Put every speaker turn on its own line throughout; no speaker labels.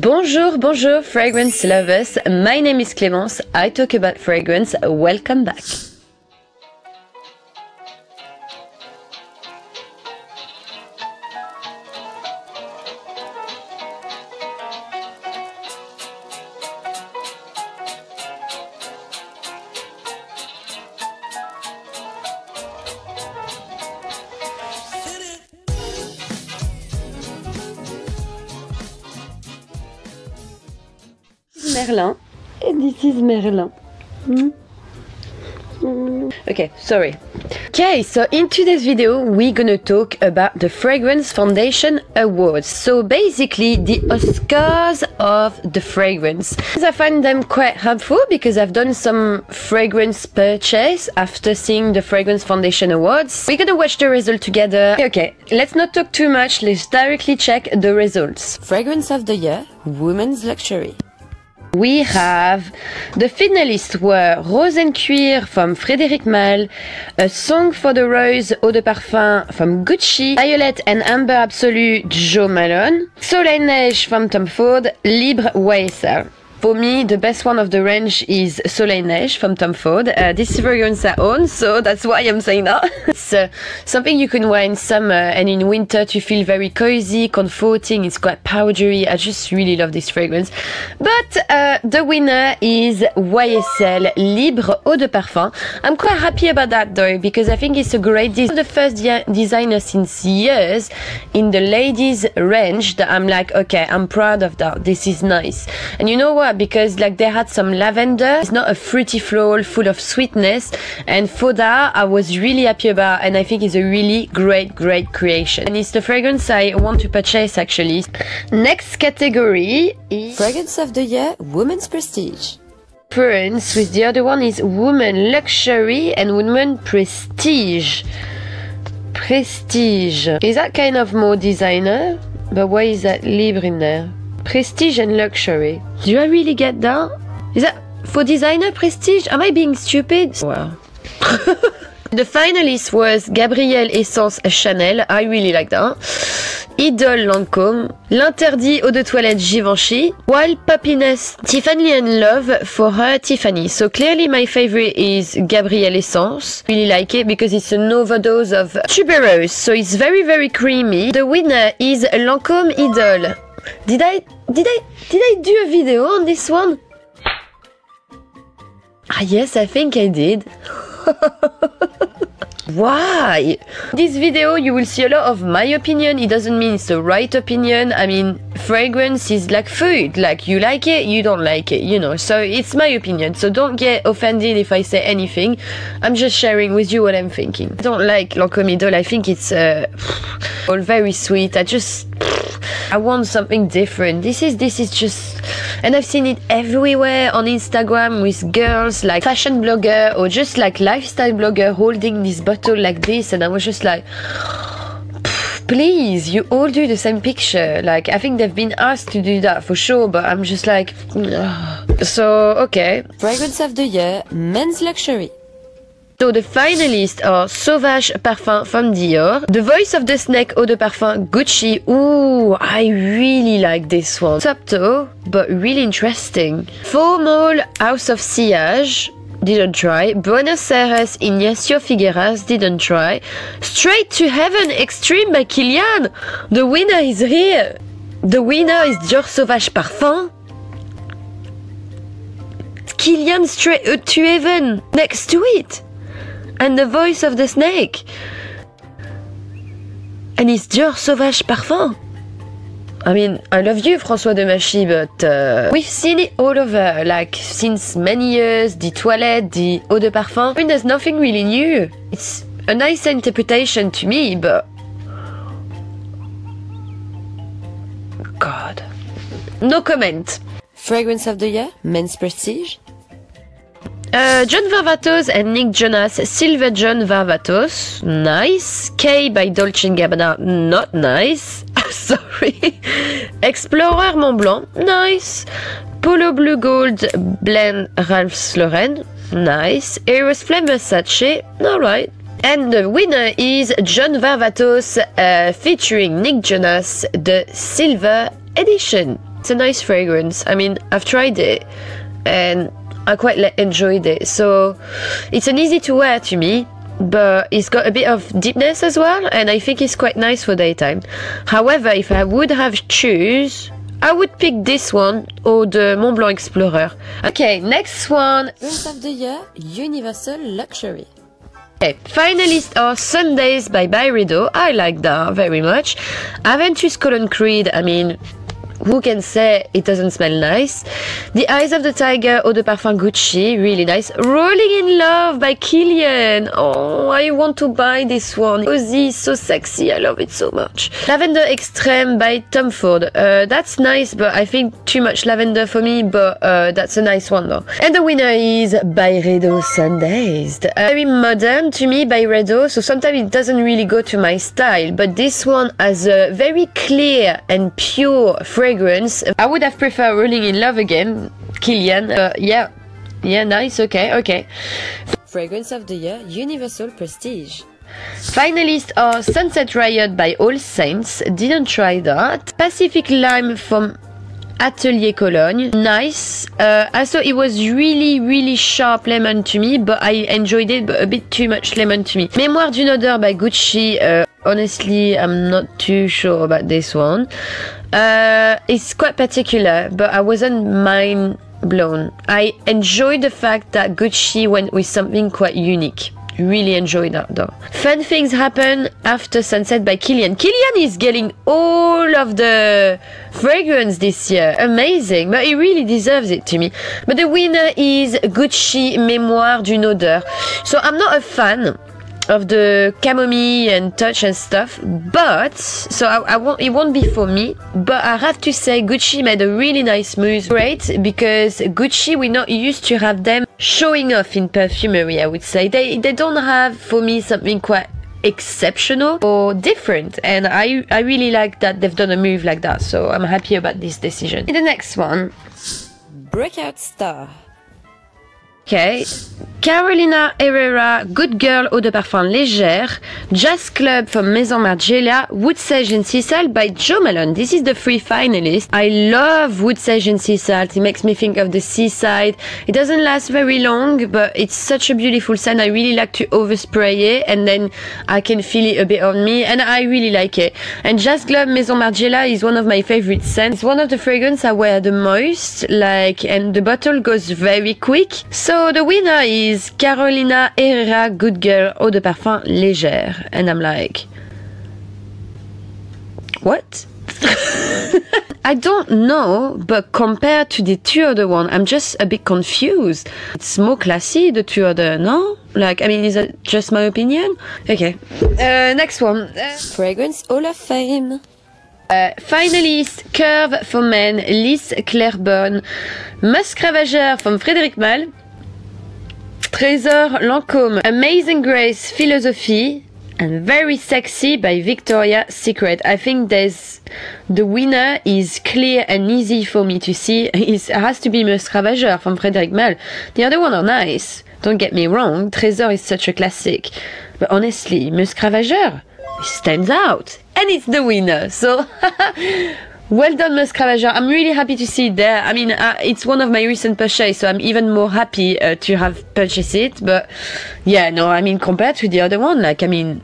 Bonjour, bonjour, fragrance lovers. My name is Clémence. I talk about fragrance. Welcome back. Merlin. And this is Merlin. Hmm? Hmm. Okay, sorry. Okay, so in today's video, we're gonna talk about the Fragrance Foundation Awards. So basically, the Oscars of the fragrance. I find them quite helpful because I've done some fragrance purchase after seeing the Fragrance Foundation Awards. We're gonna watch the result together. Okay, let's not talk too much, let's directly check the results. Fragrance of the Year, Women's Luxury. We have the finalists were Rose and Cuir from Frédéric Malle, A Song for the Rose Eau de Parfum from Gucci, Violet and Amber Absolu Jo Malone, Soleil Neige from Tom Ford, Libre YSL. For me, the best one of the range is Soleil Neige from Tom Ford. Uh, this is fragrance I own, so that's why I'm saying that. it's uh, something you can wear in summer and in winter to feel very cozy, comforting. It's quite powdery. I just really love this fragrance. But uh, the winner is YSL Libre Eau de Parfum. I'm quite happy about that though, because I think it's a great design. The first de designer since years in the ladies range that I'm like, okay, I'm proud of that. This is nice. And you know what? Because like they had some lavender. It's not a fruity floral full of sweetness. And for that, I was really happy about and I think it's a really great, great creation. And it's the fragrance I want to purchase actually. Next category is Fragrance of the Year Women's Prestige. Difference with the other one is Woman Luxury and Woman Prestige. Prestige. Is that kind of more designer? But why is that Libre in there? Prestige and luxury. Do I really get that? Is that for designer prestige? Am I being stupid? Well. the finalist was Gabrielle Essence Chanel. I really like that. Idol Lancôme, L'Interdit Eau de Toilette Givenchy, Wild Puppiness Tiffany and Love for her Tiffany. So clearly my favorite is Gabrielle Essence. Really like it because it's an overdose of tuberose. So it's very very creamy. The winner is Lancôme Idol. Did I did I did I do a video on this one? Ah yes, I think I did. Why? This video you will see a lot of my opinion. It doesn't mean it's the right opinion. I mean, fragrance is like food. Like you like it, you don't like it, you know. So it's my opinion. So don't get offended if I say anything. I'm just sharing with you what I'm thinking. I don't like Lancôme. I think it's uh, all very sweet. I just I want something different. This is this is just and I've seen it everywhere on Instagram with girls like fashion blogger or just like lifestyle blogger holding this bottle like this. And I was just like please you all do the same picture. Like i think they've been asked to do that for sure but i'm just like Ugh. so okay. Fragrance of the year men's luxury so the finalists are Sauvage Parfum from Dior, The Voice of the Snake Eau de Parfum Gucci. Ooh, I really like this one. Subtle, but really interesting. Formal House of Sillage didn't try. Buenos Aires Ignacio Figueras didn't try. Straight to Heaven Extreme by Kilian. The winner is here. The winner is Dior Sauvage Parfum. Kilian Straight to Heaven next to it and the voice of the snake. And it's Dior Sauvage Parfum. I mean, I love you, François Demachy, but uh, we've seen it all over, like since many years, the toilette, the eau de parfum. I mean, there's nothing really new. It's a nice interpretation to me, but. God. No comment. Fragrance of the year, men's prestige. Uh, John Varvatos and Nick Jonas, Silver John Varvatos, nice. K by Dolce & Gabbana, not nice. Sorry. Explorer Mont Blanc, nice. Polo Blue Gold Blend Ralph Lauren, nice. Eros Flame Versace, alright. And the winner is John Varvatos uh, featuring Nick Jonas, the Silver Edition. It's a nice fragrance. I mean, I've tried it and I quite enjoyed it. So it's an easy to wear to me, but it's got a bit of deepness as well, and I think it's quite nice for daytime. However, if I would have choose, I would pick this one or the Mont Blanc Explorer. Okay, next one.
Of the year, Universal Luxury.
Okay, finalists are Sundays by Byredo. I like that very much. Aventus Cologne Creed, I mean, who can say it doesn't smell nice? The Eyes of the Tiger Eau de Parfum Gucci, really nice. Rolling in Love by Kilian. Oh, I want to buy this one. Cozy, so sexy, I love it so much. Lavender Extreme by Tom Ford. Uh, that's nice, but I think too much lavender for me, but uh, that's a nice one though. And the winner is Byredo Sundays. Uh, very modern to me, Byredo, so sometimes it doesn't really go to my style, but this one has a very clear and pure fragrance fragrance. I would have preferred Rolling in Love again, Kilian. Uh, yeah, yeah, nice, okay, okay.
Fragrance of the Year, Universal Prestige.
Finalists are Sunset Riot by All Saints, didn't try that. Pacific Lime from Atelier Cologne, nice. Uh, I thought it was really, really sharp lemon to me, but I enjoyed it, but a bit too much lemon to me. Mémoire d'une odeur by Gucci, uh, honestly, I'm not too sure about this one. Uh, it's quite particular, but I wasn't mind blown. I enjoyed the fact that Gucci went with something quite unique. Really enjoyed that though. Fun things happen after sunset by Kilian. Kilian is getting all of the fragrance this year. Amazing, but he really deserves it to me. But the winner is Gucci Mémoire d'une odeur. So I'm not a fan of the chamomile and touch and stuff but so I, I, won't it won't be for me but i have to say gucci made a really nice move great because gucci we're not used to have them showing off in perfumery i would say. They they don't have for me something quite exceptional or different and i i really like that they've done a move like that so i'm happy about this decision. In the next one.
Breakout star.
Okay. Carolina Herrera, Good Girl Eau de Parfum Légère, Jazz Club from Maison Margiela, Wood Sage and Sea Salt by Jo Malone. This is the three finalists. I love Wood Sage and Sea Salt. It makes me think of the seaside. It doesn't last very long, but it's such a beautiful scent. I really like to overspray it and then I can feel it a bit on me and I really like it. And Jazz Club Maison Margiela is one of my favorite scents. It's one of the fragrances I wear the most, like, and the bottle goes very quick. So the winner is Carolina Herrera Good Girl Eau de Parfum Légère. And I'm like, what? I don't know, but compared to the two other one, I'm just a bit confused. It's more classy, the two other, no? Like, I mean, is that just my opinion? Okay. Uh, next one. Uh,
Fragrance Hall of Fame.
Uh, finalist Curve for Men, Lys Clairbonne, Musk Ravageur from Frédéric Malle, Trésor Lancôme, Amazing Grace Philosophy, and Very Sexy by Victoria's Secret. I think there's the winner is clear and easy for me to see. It has to be Ravageur from Frédéric Malle. The other one are nice. Don't get me wrong, Trésor is such a classic. But honestly, Ravageur stands out. And it's the winner. So Well done, Musk Ravageur. I'm really happy to see it there. I mean, uh, it's one of my recent purchases, so I'm even more happy uh, to have purchased it. But yeah, no, I mean, compared to the other one, like, I mean,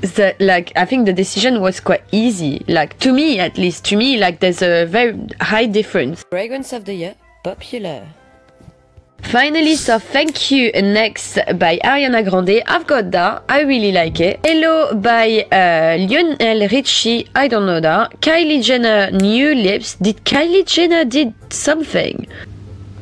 the, like I think the decision was quite easy. Like to me, at least to me, like there's a very high difference.
Fragrance of the year, popular.
Finally, so thank you next by Ariana Grande. I've got that. I really like it. Hello by uh, Lionel Richie. I don't know that. Kylie Jenner New Lips. Did Kylie Jenner did something?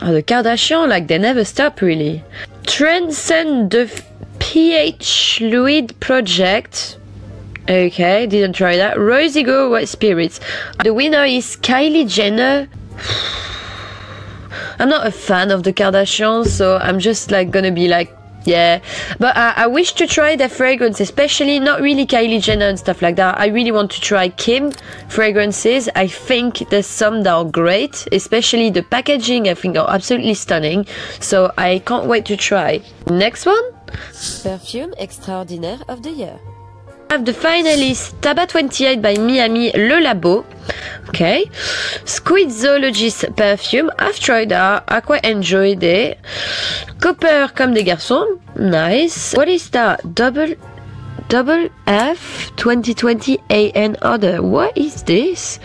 Oh, the Kardashian, like they never stop really. Transcend the Phluid Project. Okay, didn't try that. Rosy Go White Spirits. The winner is Kylie Jenner. I'm not a fan of the Kardashians, so I'm just like gonna be like, yeah. But I, I wish to try their fragrance, especially not really Kylie Jenner and stuff like that. I really want to try Kim fragrances. I think there's some that are great, especially the packaging. I think are absolutely stunning. So I can't wait to try. Next one.
Perfume extraordinaire of the year.
The finalist Tabac 28 by Miami Le Labo. Okay. Squid Zoologist Perfume. I've tried that. I quite enjoyed it. Copper comme des garçons. Nice. What is that? Double double F 2020 AN other. What is this?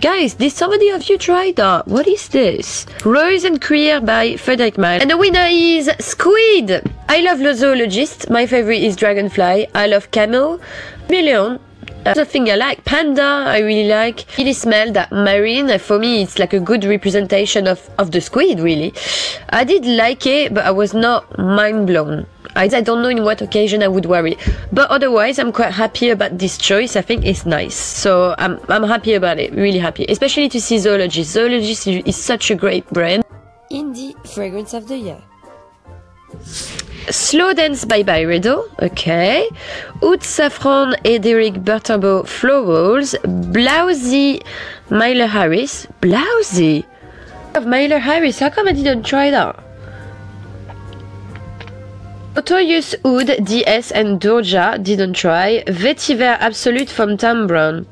Guys, did somebody of you try that? What is this? Rose and Cuir by Frédéric Malle. And the winner is Squid! I love the zoologist. My favorite is Dragonfly. I love Camel. Million. Uh, the thing I like. Panda, I really like. Really smell that marine. For me, it's like a good representation of, of the squid, really. I did like it, but I was not mind blown. I, I don't know in what occasion I would wear it. But otherwise, I'm quite happy about this choice. I think it's nice. So I'm, I'm happy about it. Really happy. Especially to see Zoologist. Zoologist is such a great brand.
Indie Fragrance of the Year.
Slow Dance by Byredo, okay. Oud Saffron Eric Buterbaugh Florals. Blousy Miller Harris. Blousy? Of Miller Harris, how come I didn't try that? Notorious Oud, DS and Durga didn't try. Vetiver Absolute from Tom Brown.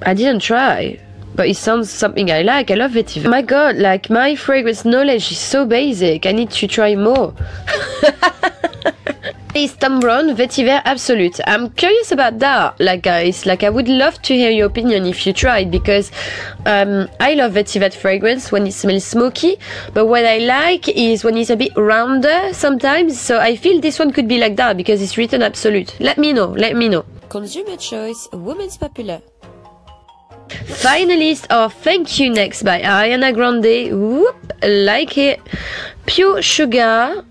I didn't try. But it sounds something I like. I love vetiver. My god, like my fragrance knowledge is so basic. I need to try more. Is Tom Brown Vetiver Absolute. I'm curious about that, like guys. Like I would love to hear your opinion if you tried because um, I love vetiver fragrance when it smells smoky, but what I like is when it's a bit rounder sometimes. So I feel this one could be like that because it's written Absolute. Let me know. Let me know.
Consumer Choice Women's Popular.
Finalist of Thank You Next by Ariana Grande. Whoop, like it. Pure Sugar.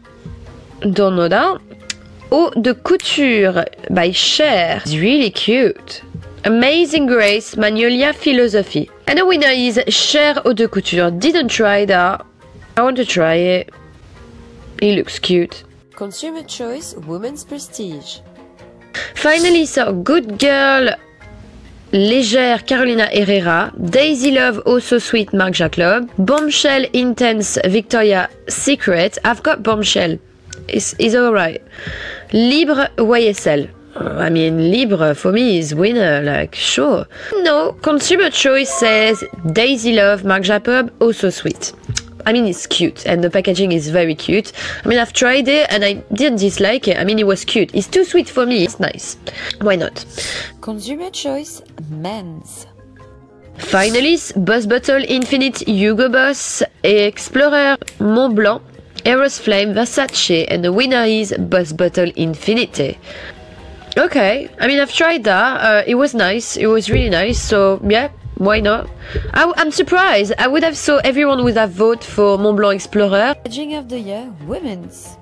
Don't know that. Eau de Couture by Cher. It's really cute. Amazing Grace, Magnolia Philosophy. And the winner is Cher Eau de Couture. Didn't try that. I want to try it. It looks cute.
Consumer Choice Women's Prestige.
Finally, so Good Girl Légère Carolina Herrera, Daisy Love Oh So Sweet Marc Jacobs, Bombshell Intense Victoria Secret. I've got Bombshell. It's, it's alright. Libre YSL. I mean, Libre for me is winner, like, sure. No, consumer choice says Daisy Love Marc Jacobs Oh So Sweet. I mean, it's cute and the packaging is very cute. I mean, I've tried it and I didn't dislike it. I mean, it was cute. It's too sweet for me. It's nice. Why not?
Consumer Choice Men's.
Finalists Boss Bottle Infinite Hugo Boss Explorer Mont Blanc Eros Flame Versace and the winner is Boss Bottle Infinite. Okay, I mean I've tried that. Uh, it was nice. It was really nice. So yeah, why not? I, am surprised. I would have thought everyone would have voted for Mont Blanc Explorer.
Packaging of the Year Women's.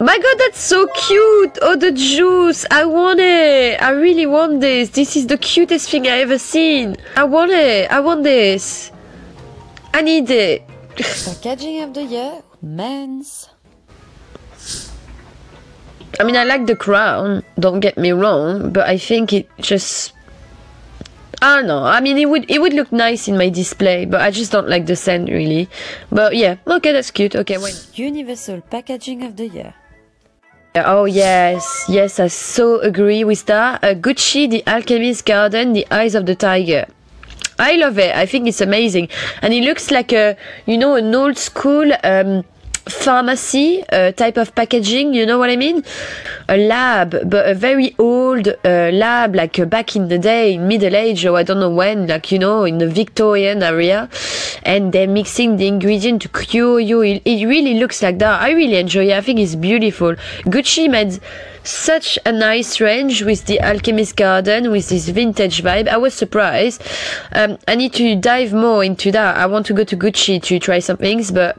My god, that's so cute! Oh, the juice! I want it! I really want this! This is the cutest thing I ever seen! I want it! I want this! I need it!
Packaging of the Year Men's.
I mean, I like the crown, don't get me wrong, but I think it just. I don't know. I mean, it would it would look nice in my display, but I just don't like the scent really. But yeah, okay, that's cute. Okay, not?
Universal Packaging of the Year.
Oh yes, yes, I so agree with that. Uh, Gucci, The Alchemist Garden, The Eyes of the Tiger. I love it. I think it's amazing, and it looks like a you know an old school. Um, pharmacy uh, type of packaging you know what i mean? A lab but a very old uh, lab like uh, back in the day in middle age or i don't know when like you know in the victorian area and they're mixing the ingredient to cure you. It, it really looks like that. I really enjoy it. I think it's beautiful. Gucci made such a nice range with the alchemist garden with this vintage vibe. I was surprised. Um, i need to dive more into that. I want to go to gucci to try some things but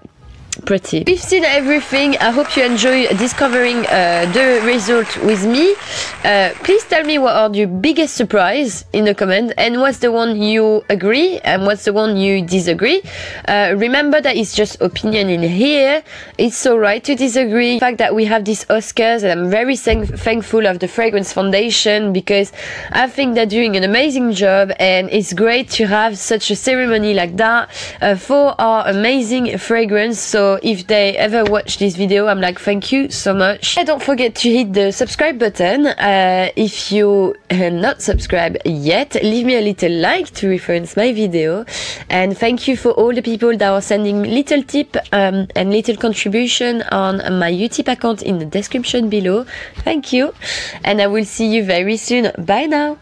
pretty. We've seen everything. I hope you enjoy discovering uh, the result with me. Uh, please tell me what are your biggest surprise in the comment and what's the one you agree and what's the one you disagree. Uh, remember that it's just opinion in here. It's alright to disagree. The fact that we have these Oscars and I'm very thankful of the Fragrance Foundation because I think they're doing an amazing job and it's great to have such a ceremony like that uh, for our amazing fragrance. So So if they ever watch this video, I'm like, thank you so much. And don't forget to hit the subscribe button. Uh, if you are not subscribed yet, leave me a little like to reference my video. And thank you for all the people that are sending little tip um, and little contribution on my Utip account in the description below. Thank you. And I will see you very soon. Bye now.